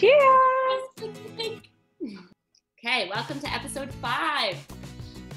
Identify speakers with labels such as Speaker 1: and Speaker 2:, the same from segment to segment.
Speaker 1: Cheers!
Speaker 2: Okay, welcome to episode five.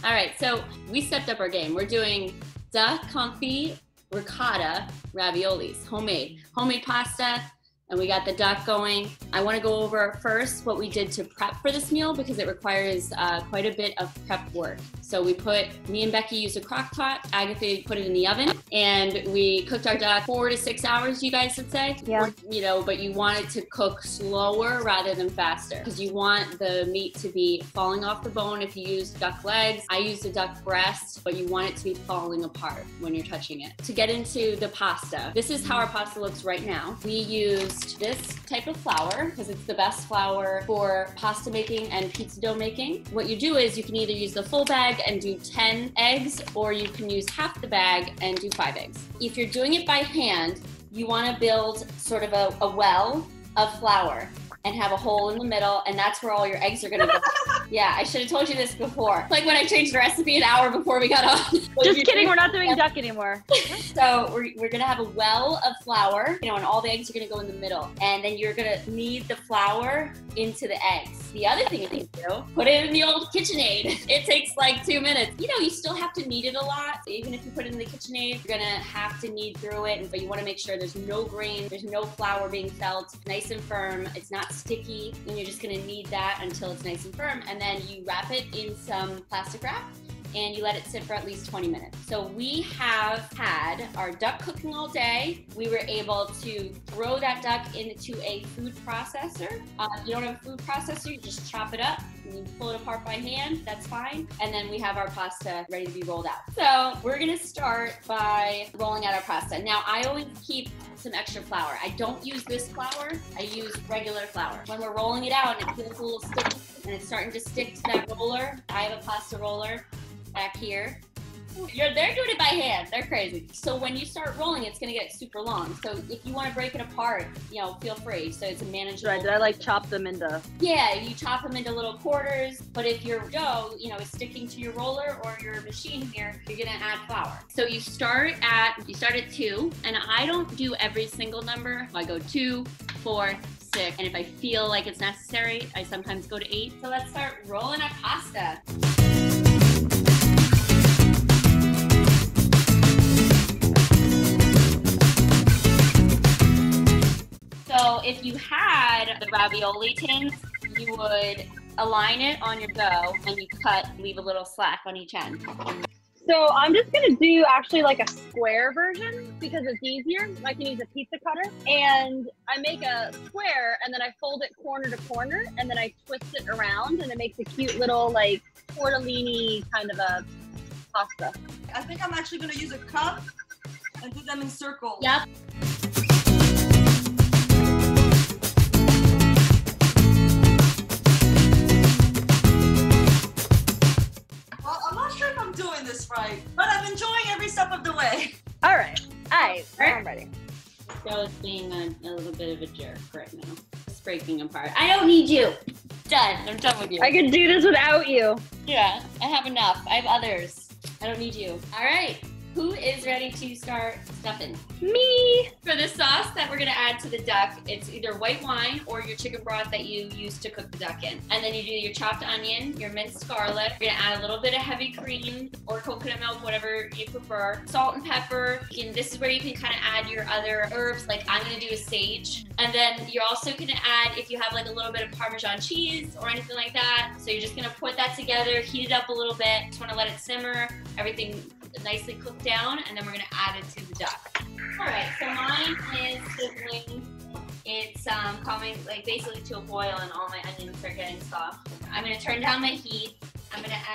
Speaker 2: All right, so we stepped up our game. We're doing duck confit ricotta raviolis, homemade, homemade pasta, and we got the duck going. I want to go over first what we did to prep for this meal because it requires uh, quite a bit of prep work. So we put, me and Becky used a crock pot, Agatha put it in the oven, and we cooked our duck four to six hours, you guys would say?
Speaker 1: Yeah.
Speaker 2: Or, you know, but you want it to cook slower rather than faster because you want the meat to be falling off the bone if you use duck legs. I used a duck breast, but you want it to be falling apart when you're touching it. To get into the pasta, this is how our pasta looks right now. We used this type of flour because it's the best flour for pasta making and pizza dough making. What you do is you can either use the full bag and do 10 eggs, or you can use half the bag and do five eggs. If you're doing it by hand, you want to build sort of a, a well of flour and have a hole in the middle, and that's where all your eggs are gonna go. yeah, I should have told you this before. Like when I changed the recipe an hour before we got on.
Speaker 1: Just kidding, we're not doing duck anymore.
Speaker 2: So we're, we're gonna have a well of flour, you know, and all the eggs are gonna go in the middle. And then you're gonna knead the flour into the eggs. The other thing you can do, put it in the old KitchenAid. It takes like two minutes. You know, you still have to knead it a lot. Even if you put it in the KitchenAid, you're gonna have to knead through it. But you wanna make sure there's no grain, there's no flour being felt, nice and firm. It's not sticky. And you're just gonna knead that until it's nice and firm. And then you wrap it in some plastic wrap and you let it sit for at least 20 minutes. So we have had our duck cooking all day. We were able to throw that duck into a food processor. Uh, if you don't have a food processor, you just chop it up and you pull it apart by hand. That's fine. And then we have our pasta ready to be rolled out. So we're gonna start by rolling out our pasta. Now I always keep some extra flour. I don't use this flour. I use regular flour. When we're rolling it out and it feels a little sticky and it's starting to stick to that roller, I have a pasta roller back here. You're, they're doing it by hand. They're crazy. So when you start rolling, it's gonna get super long. So if you want to break it apart, you know, feel free. So it's a manageable.
Speaker 1: Right, did I like chop them into?
Speaker 2: Yeah, you chop them into little quarters. But if your dough, you know, is sticking to your roller or your machine here, you're gonna add flour. So you start at you start at two, and I don't do every single number. I go two, four, six, and if I feel like it's necessary, I sometimes go to eight. So let's start rolling our pasta. If you had the ravioli tins, you would align it on your dough and you cut, leave a little slack on each end.
Speaker 1: So I'm just gonna do actually like a square version because it's easier. I can use a pizza cutter and I make a square and then I fold it corner to corner and then I twist it around and it makes a cute little like tortellini kind of a pasta.
Speaker 3: I think I'm actually gonna use a cup and do them in circles.
Speaker 2: Yep. A, bit of a jerk right now. It's breaking apart. I don't need you. Done. I'm done with you.
Speaker 1: I could do this without you.
Speaker 2: yeah, I have enough. I have others. I don't need you. All right. Who is ready to start stuffing?
Speaker 1: Me.
Speaker 2: For the sauce that we're gonna add to the duck, it's either white wine or your chicken broth that you use to cook the duck in. And then you do your chopped onion, your minced garlic. You're gonna add a little bit of heavy cream or coconut milk, whatever you prefer. Salt and pepper. You can, this is where you can kind of add your other herbs. Like I'm gonna do a sage. And then you're also gonna add if you have like a little bit of Parmesan cheese or anything like that. So you're just gonna put that together, heat it up a little bit. Just wanna let it simmer. Everything nicely cooked down, and then we're gonna add it to the duck. All right, so mine is sizzling. It's um, coming like basically to a boil, and all my onions are getting soft. I'm gonna turn down my heat.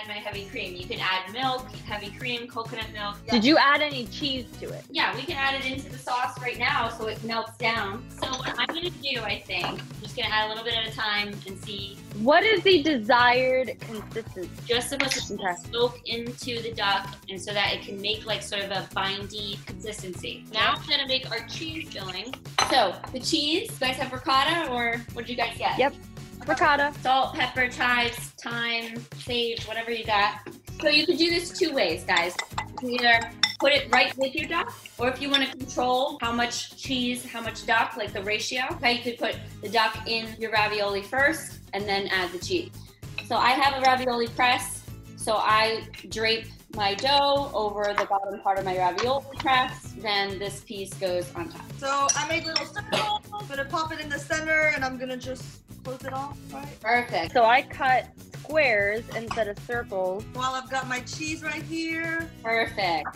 Speaker 2: Add my heavy cream. You can add milk, heavy cream, coconut milk.
Speaker 1: Did you add any cheese to it?
Speaker 2: Yeah, we can add it into the sauce right now so it melts down. So what I'm gonna do, I think, I'm just gonna add a little bit at a time and see.
Speaker 1: What is the desired consistency?
Speaker 2: Just supposed to
Speaker 1: Okay.
Speaker 2: soak into the duck and so that it can make like sort of a bindy consistency. Now I'm gonna make our cheese filling. So the cheese, you guys have ricotta or what did you guys get?
Speaker 1: Yep. Ricotta.
Speaker 2: Salt, pepper, chives, thyme, sage, whatever you got. So you could do this two ways, guys. You can either put it right with your duck. Or if you want to control how much cheese, how much duck, like the ratio, okay, you could put the duck in your ravioli first and then add the cheese. So I have a ravioli press, so I drape my dough over the bottom part of my ravioli press. Then this piece goes on top.
Speaker 3: So I made little circles. I'm gonna pop it in the center, and I'm gonna just close it off, right?
Speaker 2: Perfect.
Speaker 1: So I cut squares instead of circles.
Speaker 3: While I've got my cheese right here.
Speaker 2: Perfect.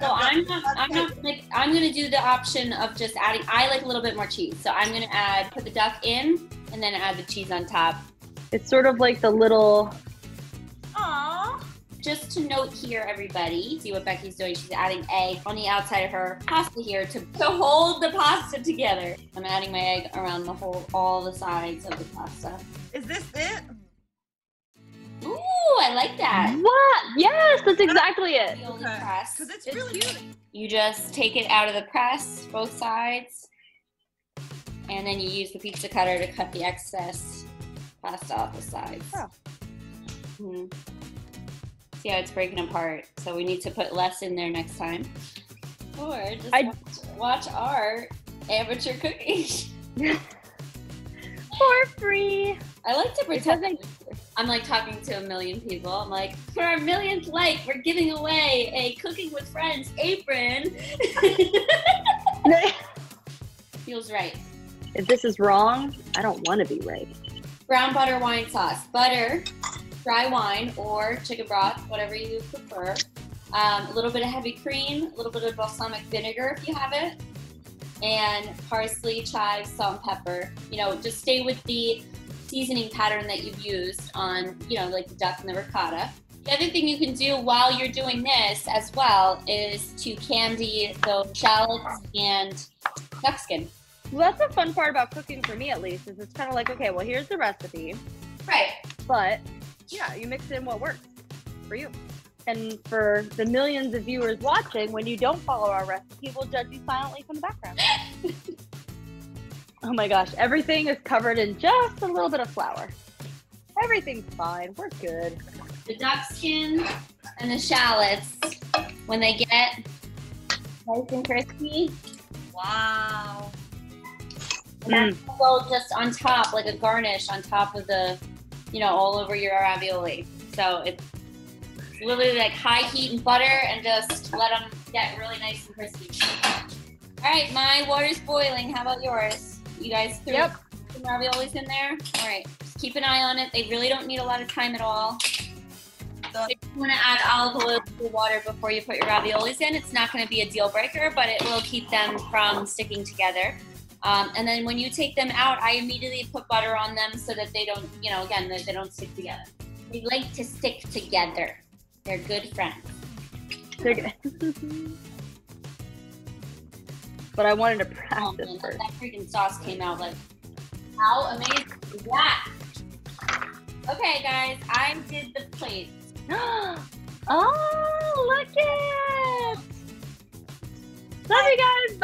Speaker 2: So I'm not, I'm not like I'm gonna do the option of just adding. I like a little bit more cheese, so I'm gonna add put the duck in and then add the cheese on top.
Speaker 1: It's sort of like the little.
Speaker 3: Aww.
Speaker 2: Just to note here, everybody, see what Becky's doing. She's adding egg on the outside of her pasta here to, to hold the pasta together. I'm adding my egg around the whole, all the sides of the pasta.
Speaker 3: Is this it?
Speaker 2: Ooh, I like that.
Speaker 1: What? Yes, that's exactly it.
Speaker 2: The
Speaker 3: Okay.
Speaker 2: press.
Speaker 3: Because it's,
Speaker 1: It's
Speaker 3: really
Speaker 1: cute.
Speaker 2: You just take it out of the press, both sides, and then you use the pizza cutter to cut the excess pasta off the sides.
Speaker 1: Oh.
Speaker 2: Mhm. See how it's breaking apart. So we need to put less in there next time. Or just
Speaker 1: I-
Speaker 2: watch, watch our amateur cooking.
Speaker 1: For free.
Speaker 2: I like to pretend. I'm like talking to a million people. I'm like, for our millionth like, we're giving away a Cooking with Friends apron. Feels right.
Speaker 1: if this is wrong, I don't want to be right.
Speaker 2: brown butter wine sauce, butter, dry wine, or chicken broth, whatever you prefer. Um, a little bit of heavy cream, a little bit of balsamic vinegar if you have it, and parsley, chives, salt, and pepper. You know, just stay with the seasoning pattern that you've used on, you know, like the duck and the ricotta. The other thing you can do while you're doing this as well is to candy those shallots and duck skin.
Speaker 1: Well, that's the fun part about cooking for me, at least, is it's kind of like, okay, well, here's the recipe,
Speaker 2: Right.
Speaker 1: but yeah, you mix in what works for you. And for the millions of viewers watching, when you don't follow our recipe, we'll judge you silently from the background. oh my gosh, everything is covered in just a little bit of flour. Everything's fine. We're good.
Speaker 2: the duck skin and the shallots, when they get nice and crispy,
Speaker 3: Wow.
Speaker 2: and that's mm. go just on top, like a garnish on top of the, you know, all over your ravioli. So it's literally like high heat and butter, and just let them get really nice and crispy. All right, my water's boiling. How about yours? You guys threw
Speaker 1: Yep.
Speaker 2: some raviolis in there. All right, just keep an eye on it. They really don't need a lot of time at all.
Speaker 3: Done.
Speaker 2: If you want to add olive oil to the water before you put your raviolis in, it's not going to be a deal breaker, but it will keep them from sticking together. Um, and then when you take them out, I immediately put butter on them so that they don't, you know, again, that they don't stick together. They like to stick together. They're good friends.
Speaker 1: They're good. but I wanted to
Speaker 2: Oh,
Speaker 1: practice
Speaker 2: man,
Speaker 1: first.
Speaker 2: that freaking sauce came out like, how amazing is that? Okay, guys, I did the plate.
Speaker 1: oh, look at it! Love you guys.